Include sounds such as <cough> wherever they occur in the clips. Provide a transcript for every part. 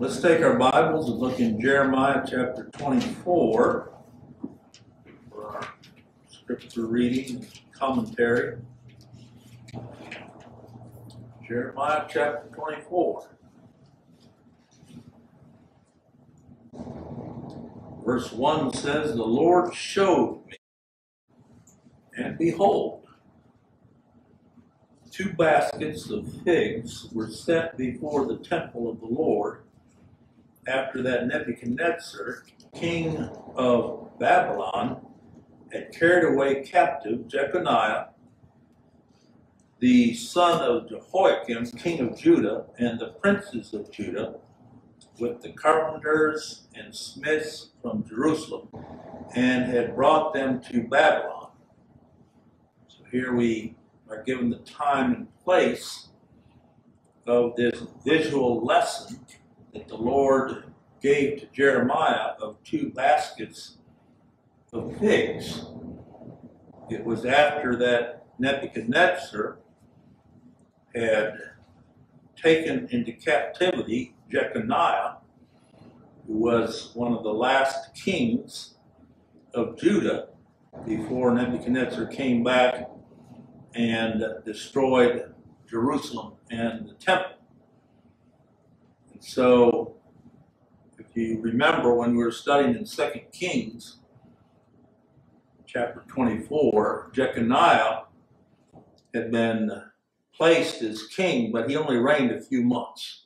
Let's take our Bibles and look in Jeremiah chapter 24 for our scripture reading and commentary. Jeremiah chapter 24. Verse 1 says, The Lord showed me, and behold, two baskets of figs were set before the temple of the Lord after that Nebuchadnezzar, king of Babylon, had carried away captive Jeconiah, the son of Jehoiakim, king of Judah, and the princes of Judah, with the carpenters and smiths from Jerusalem, and had brought them to Babylon. So here we are given the time and place of this visual lesson that the Lord gave to Jeremiah of two baskets of figs. It was after that Nebuchadnezzar had taken into captivity Jeconiah, who was one of the last kings of Judah before Nebuchadnezzar came back and destroyed Jerusalem and the temple. So, if you remember when we were studying in 2 Kings, chapter 24, Jeconiah had been placed as king, but he only reigned a few months.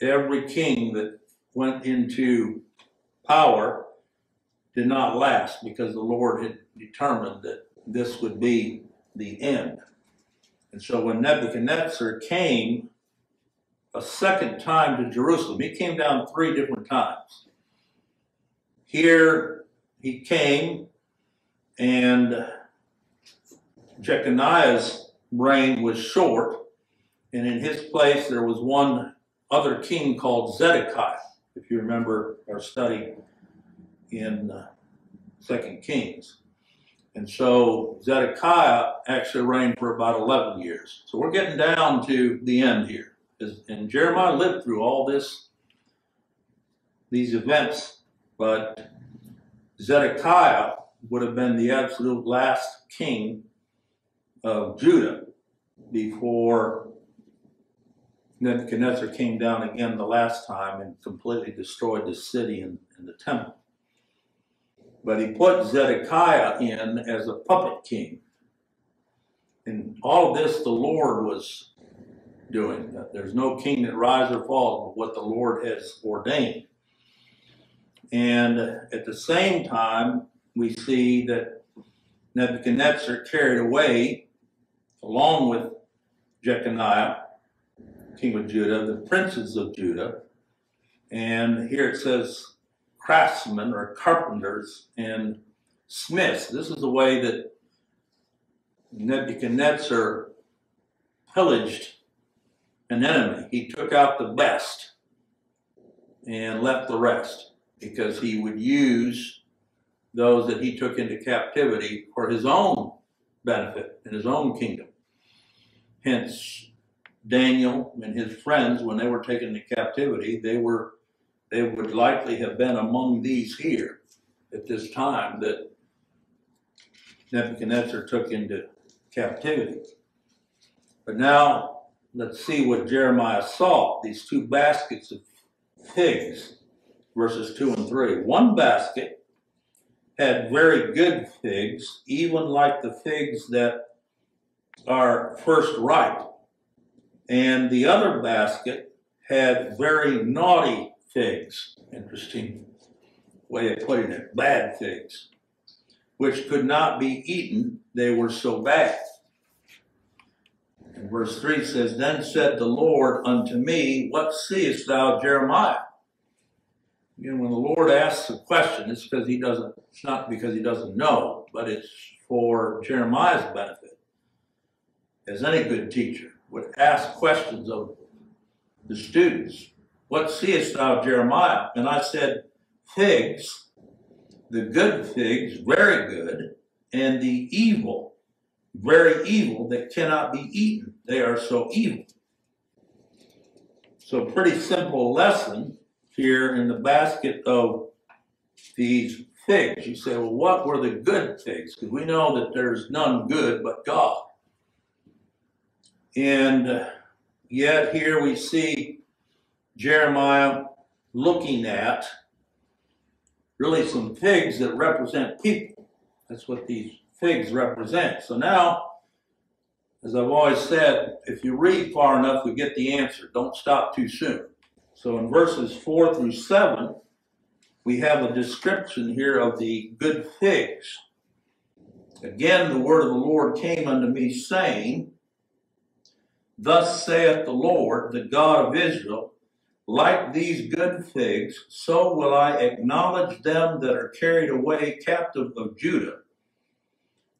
Every king that went into power did not last because the Lord had determined that this would be the end. And so when Nebuchadnezzar came a second time to Jerusalem, he came down three different times. Here he came, and Jeconiah's reign was short, and in his place there was one other king called Zedekiah, if you remember our study in uh, Second Kings. And so Zedekiah actually reigned for about 11 years. So we're getting down to the end here. And Jeremiah lived through all this, these events, but Zedekiah would have been the absolute last king of Judah before Nebuchadnezzar came down again the last time and completely destroyed the city and, and the temple. But he put Zedekiah in as a puppet king. And all of this the Lord was doing. There's no king that rises or falls but what the Lord has ordained. And at the same time, we see that Nebuchadnezzar carried away, along with Jeconiah, king of Judah, the princes of Judah. And here it says craftsmen or carpenters and smiths. This is the way that Nebuchadnezzar pillaged an enemy. He took out the best and left the rest because he would use those that he took into captivity for his own benefit in his own kingdom. Hence, Daniel and his friends, when they were taken into captivity, they were they would likely have been among these here at this time that Nebuchadnezzar took into captivity. But now let's see what Jeremiah saw these two baskets of figs, verses 2 and 3. One basket had very good figs, even like the figs that are first ripe. And the other basket had very naughty figs. Interesting way of putting it. Bad figs, which could not be eaten, they were so bad. And verse 3 says, Then said the Lord unto me, What seest thou, Jeremiah? You know, when the Lord asks a question, it's because he doesn't, it's not because he doesn't know, but it's for Jeremiah's benefit. As any good teacher would ask questions of the students what seest thou, Jeremiah? And I said, Figs, the good figs, very good, and the evil, very evil, that cannot be eaten. They are so evil. So pretty simple lesson here in the basket of these figs. You say, well, what were the good figs? Because we know that there's none good but God. And uh, yet here we see Jeremiah looking at really some figs that represent people. That's what these figs represent. So now, as I've always said, if you read far enough, we get the answer. Don't stop too soon. So in verses 4 through 7, we have a description here of the good figs. Again, the word of the Lord came unto me, saying, Thus saith the Lord, the God of Israel, like these good figs, so will I acknowledge them that are carried away captive of Judah,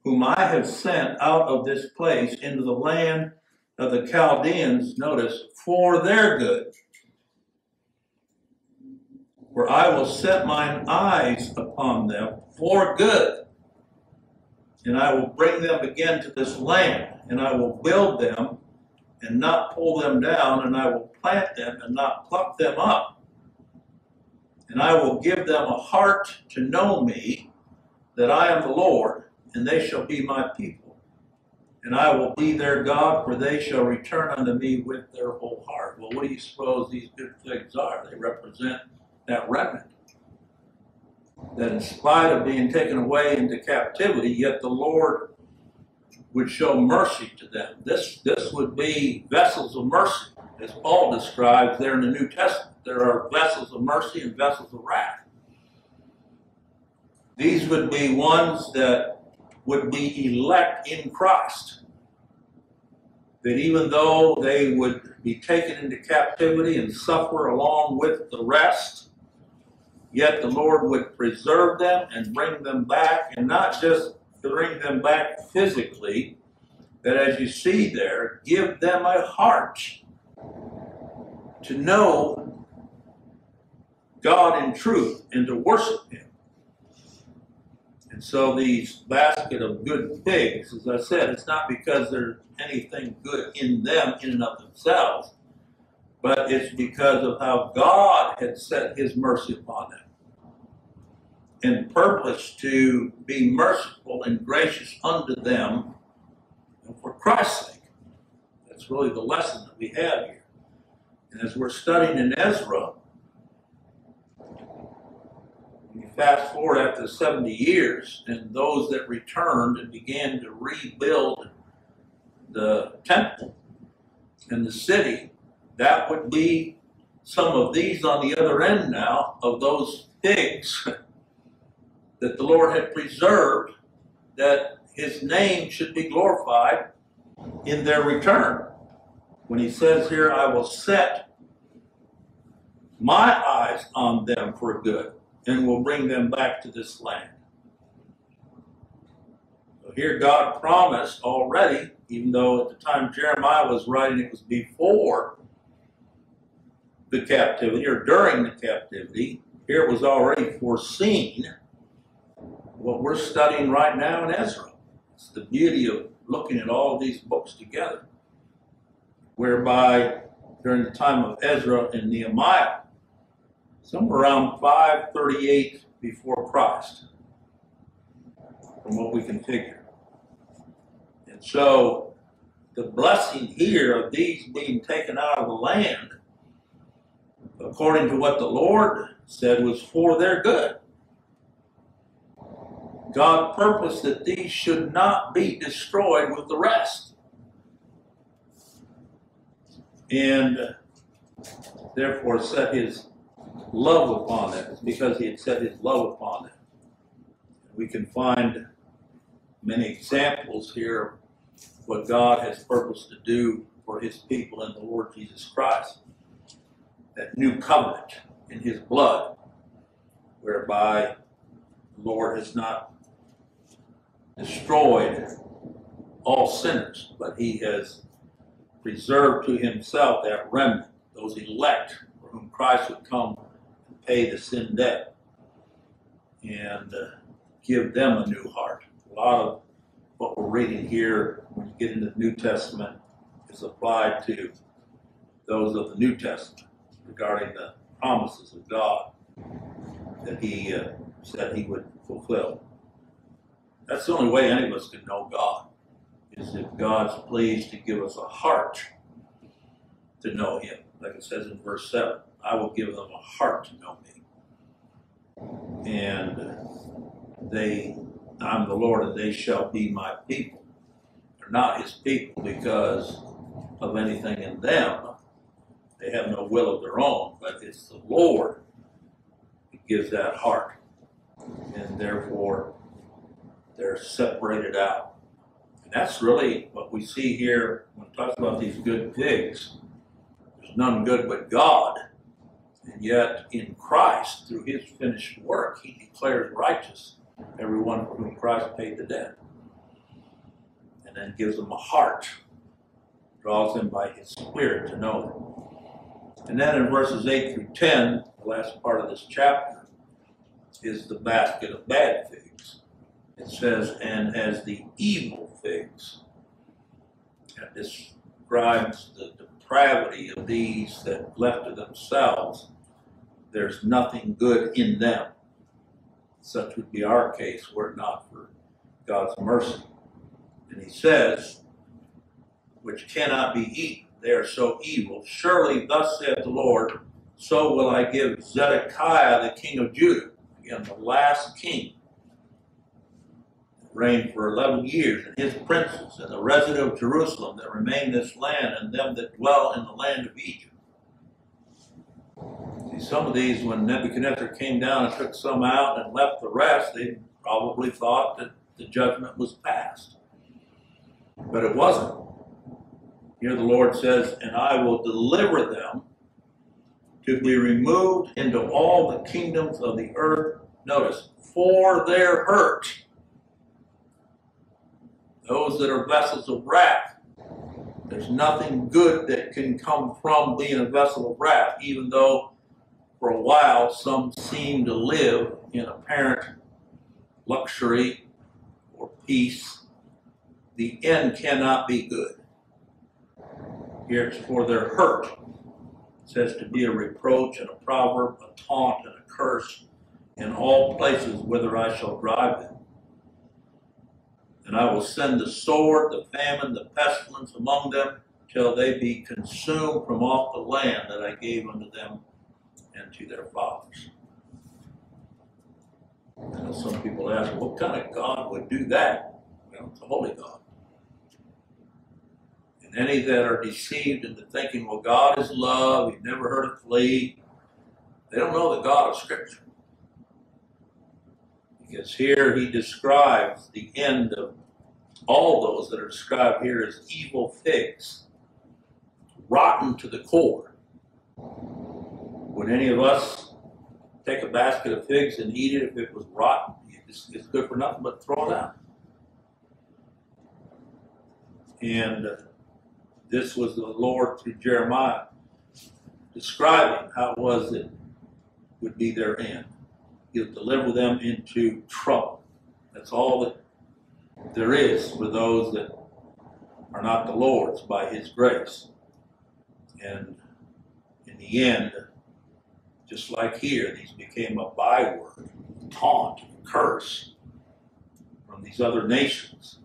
whom I have sent out of this place into the land of the Chaldeans, notice, for their good for I will set mine eyes upon them for good. And I will bring them again to this land, and I will build them and not pull them down, and I will plant them and not pluck them up. And I will give them a heart to know me, that I am the Lord, and they shall be my people. And I will be their God, for they shall return unto me with their whole heart. Well, what do you suppose these good things are? They represent that remnant. That in spite of being taken away into captivity, yet the Lord would show mercy to them. This, this would be vessels of mercy, as Paul describes there in the New Testament. There are vessels of mercy and vessels of wrath. These would be ones that would be elect in Christ. That even though they would be taken into captivity and suffer along with the rest, Yet the Lord would preserve them and bring them back, and not just bring them back physically, but as you see there, give them a heart to know God in truth and to worship Him. And so these basket of good figs, as I said, it's not because there's anything good in them in and of themselves, but it's because of how God had set His mercy upon them and purpose to be merciful and gracious unto them for Christ's sake. That's really the lesson that we have here. And as we're studying in Ezra, fast forward after 70 years, and those that returned and began to rebuild the temple and the city, that would be some of these on the other end now of those pigs <laughs> that the Lord had preserved, that his name should be glorified in their return. When he says here, I will set my eyes on them for good and will bring them back to this land. So here God promised already, even though at the time Jeremiah was writing, it was before the captivity or during the captivity. Here it was already foreseen what we're studying right now in Ezra. It's the beauty of looking at all these books together, whereby during the time of Ezra and Nehemiah, somewhere around 538 before Christ, from what we can figure. And so the blessing here of these being taken out of the land, according to what the Lord said, was for their good. God purposed that these should not be destroyed with the rest. And therefore set his love upon them. Because he had set his love upon them. We can find many examples here of what God has purposed to do for his people in the Lord Jesus Christ. That new covenant in his blood, whereby the Lord has not destroyed all sinners, but he has preserved to himself that remnant, those elect whom Christ would come and pay the sin debt and uh, give them a new heart. A lot of what we're reading here when you get into the New Testament is applied to those of the New Testament regarding the promises of God that He uh, said He would fulfill. That's the only way any of us can know God, is if God's pleased to give us a heart to know Him. Like it says in verse 7, I will give them a heart to know me. And they, I'm the Lord, and they shall be my people. They're not His people because of anything in them. They have no will of their own, but it's the Lord who gives that heart. And therefore, they're separated out. And that's really what we see here when it talks about these good pigs. There's none good but God. And yet, in Christ, through his finished work, he declares righteous everyone for whom Christ paid the debt. And then gives them a heart, draws them by his Spirit to know him. And then in verses 8 through 10, the last part of this chapter, is the basket of bad figs. It says, and as the evil figs. That describes the depravity of these that left to themselves, there's nothing good in them. Such would be our case were it not for God's mercy. And he says, which cannot be eaten, they are so evil. Surely, thus saith the Lord, so will I give Zedekiah the king of Judah, again, the last king, reigned for 11 years, and his princes, and the resident of Jerusalem that remain in this land, and them that dwell in the land of Egypt. See, some of these, when Nebuchadnezzar came down and took some out and left the rest, they probably thought that the judgment was passed. But it wasn't. Here the Lord says, And I will deliver them to be removed into all the kingdoms of the earth. Notice, for their hurt those that are vessels of wrath. There's nothing good that can come from being a vessel of wrath, even though for a while some seem to live in apparent luxury or peace. The end cannot be good. Here it's for their hurt. It says to be a reproach and a proverb, a taunt and a curse in all places whither I shall drive them. And I will send the sword, the famine, the pestilence among them, till they be consumed from off the land that I gave unto them and to their fathers. Know some people ask, what kind of God would do that? Well, it's a holy God. And any that are deceived into thinking, well, God is love, you've never heard of flee, they don't know the God of Scripture. Because here he describes the end of all those that are described here as evil figs, rotten to the core. Would any of us take a basket of figs and eat it if it was rotten? It's, it's good for nothing but throw it out. And this was the Lord through Jeremiah describing how it was that would be their end. He'll deliver them into trouble. That's all that there is for those that are not the Lord's by His grace. And in the end, just like here, these became a byword, a taunt, a curse from these other nations.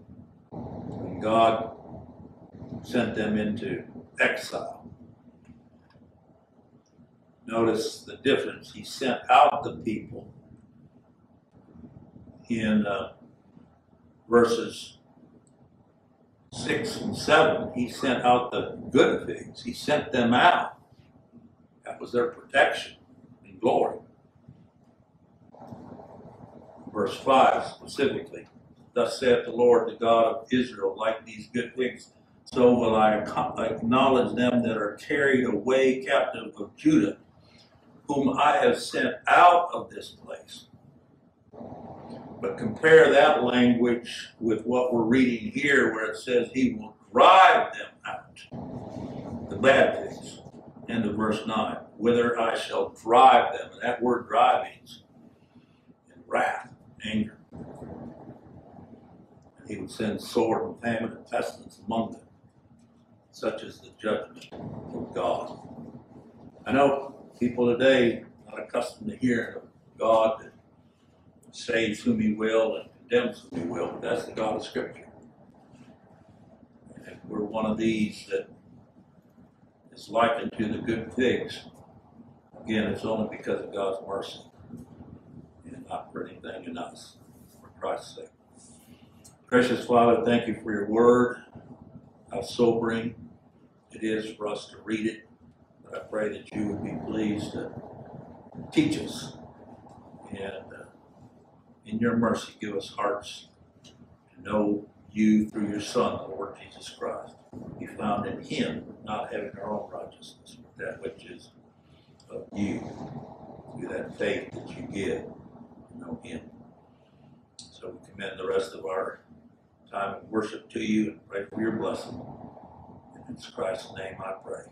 And God sent them into exile. Notice the difference. He sent out the people in uh, verses 6 and 7, he sent out the good things. He sent them out. That was their protection and glory. Verse 5 specifically, Thus saith the Lord, the God of Israel, like these good things, so will I acknowledge them that are carried away captive of Judah, whom I have sent out of this place. But compare that language with what we're reading here, where it says he will drive them out. The bad things. End of verse 9. Whither I shall drive them. And that word driving is in wrath, anger. And he would send sword and famine and pestilence among them. such as the judgment of God. I know people today are not accustomed to hearing of God saves whom he will and condemns whom he will, that's the God of Scripture. And we're one of these that is likened to the good figs. Again, it's only because of God's mercy and not for anything in us, for Christ's sake. Precious Father, thank you for your word, how sobering it is for us to read it. But I pray that you would be pleased to teach us in your mercy give us hearts to know you through your Son, the Lord Jesus Christ. Be found in him, not having our own righteousness, but that which is of you, through that faith that you give know him. So we commend the rest of our time of worship to you and pray for your blessing. And in Christ's name I pray.